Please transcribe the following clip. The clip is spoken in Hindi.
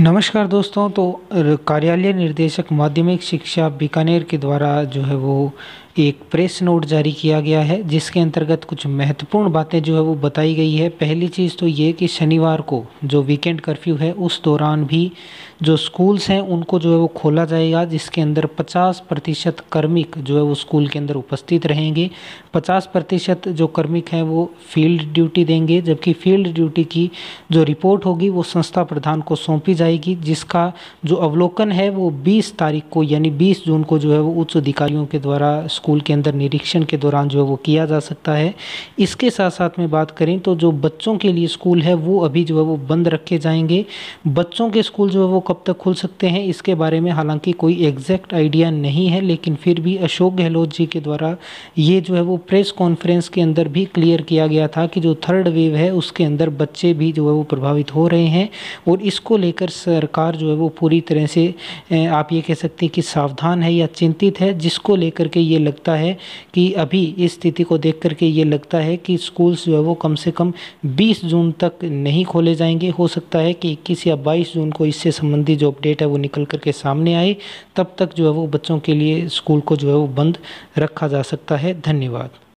नमस्कार दोस्तों तो कार्यालय निर्देशक माध्यमिक शिक्षा बीकानेर के द्वारा जो है वो एक प्रेस नोट जारी किया गया है, जिसके अंतर्गत कुछ महत्वपूर्ण बातें जो है वो बताई गई है। पहली चीज़ तो ये कि शनिवार को जो वीकेंड कर्फ्यू है, उस दौरान भी जो स्कूल्स हैं, उनको जो है वो खोला जाएगा, जिसके अंदर 50 प्रतिशत कर्मिक जो है वो स्कूल के अंदर उपस्थित रहेंगे। 50 प्रतिशत जो कर्मिक हैं, वो फ़ील्ड ड्यूटी देंगे, जबकि फ़ील्ड ड्यूटी की जो रिपोर्ट होगी, वो संस्था प्रधान को सौंपी जाएगी, जिसका जो अवलोकन है वो 20 तारीख को, यानी 20 जून को जो है वो उच्च अधिकारियों के द्वारा, स्कूल के अंदर निरीक्षण के दौरान जो है वो किया जा सकता है। इसके साथ साथ में बात करें तो जो बच्चों के लिए स्कूल है, वो अभी जो है वो बंद रखे जाएँगे। बच्चों के स्कूल जो है वो कब तक खुल सकते हैं, इसके बारे में हालाँकि कोई एग्जैक्ट आइडिया नहीं है, लेकिन फिर भी अशोक गहलोत जी के द्वारा ये जो है वो प्रेस कॉन्फ्रेंस के अंदर भी क्लियर किया गया था कि जो थर्ड वेव है, उसके अंदर बच्चे भी जो है वो प्रभावित हो रहे हैं और इसको लेकर सरकार जो है वो पूरी तरह से आप ये कह सकते हैं कि सावधान है या चिंतित है, जिसको लेकर के ये लगता है कि अभी इस स्थिति को देख करके ये लगता है कि स्कूल्स जो है वो कम से कम 20 जून तक नहीं खोले जाएँगे। हो सकता है कि 21 या 22 जून को इससे संबंधित जो अपडेट है वो निकल करके सामने आए, तब तक जो है वो बच्चों के लिए स्कूल को जो है वो बंद रखा जा सकता है। धन्यवाद।